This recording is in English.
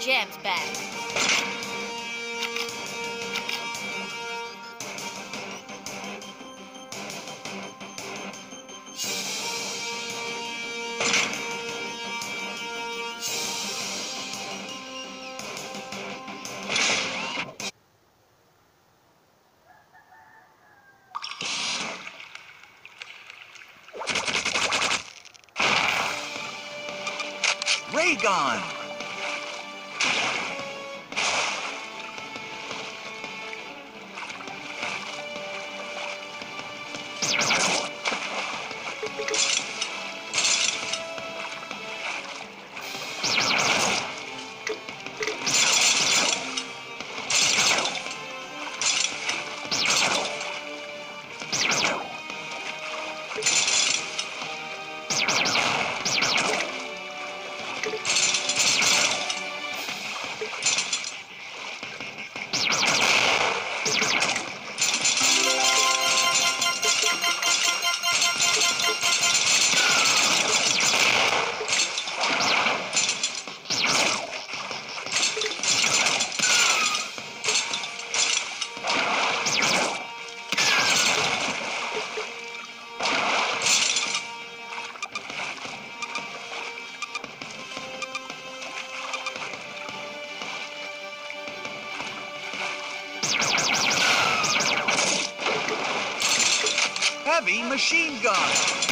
gems back. Raygon! Heavy machine gun!